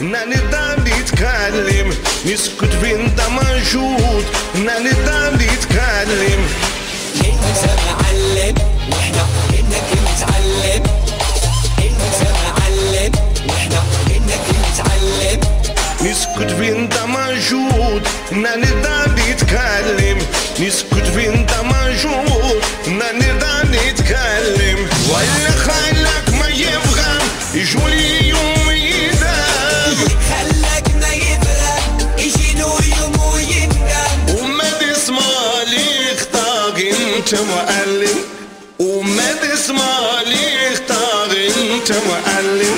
ما نقدر نتكلم نسكت وانت موجود ما نقدر نتكلم انت معلم وإحنا انك متعلم انت معلم وإحنا انك متعلم نسكت وانت موجود ما نقدر نتكلم نسكت وانت موجود ما نقدر انت معلم وما تسمع لي اختار انت معلم.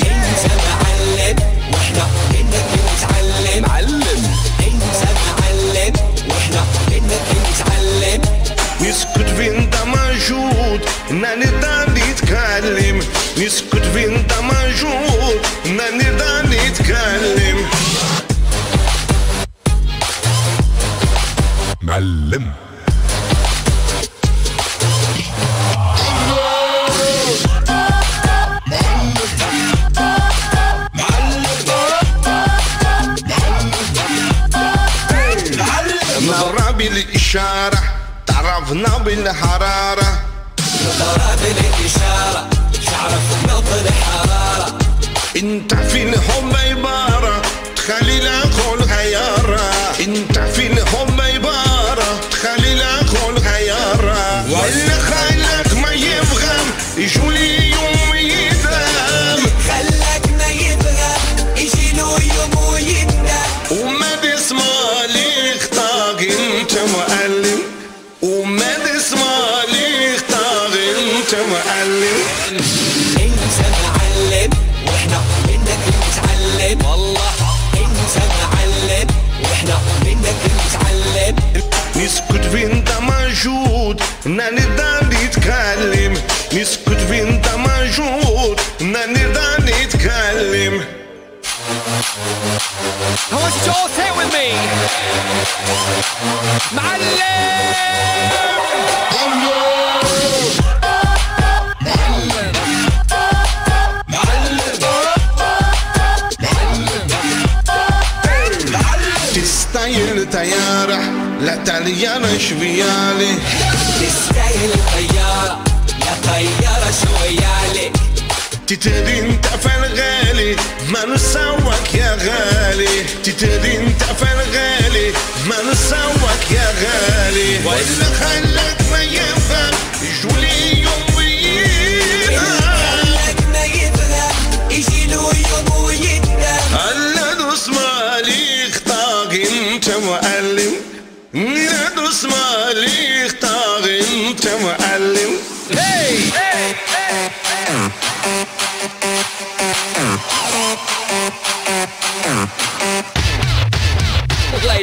انت معلم وإحنا انك متعلم معلم انت معلم وإحنا انك متعلم نسكت وانت موجود ما نقدر نتكلم نسكت وانت موجود ما نقدر نتكلم. بالإشارة تعرفنا بالحرارة. ضرب الاشاره شعرك نبض الحراره انت في الحب عبارة تخلي العقول معلم. انت معلم وإحنا منك متعلم والله انت معلم وإحنا منك متعلم نسكت وانت موجود ما نقدر نتكلم. نسكت وانت موجود نقدر نتكلم I want you to all say it with me. معلم تستايل طيارة لا طيارة شويالي تستاهل الطيارة يا طيارة شوية عليك تتدي انت في الغالي ما نسوك يا غالي تتدي انت في الغالي ما نسوك يا غالي ولا خلك ما يفهم انت معلم لا دوس مالي اختار انت معلم! Hey! والله